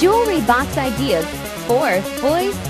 Jewelry box ideas for boys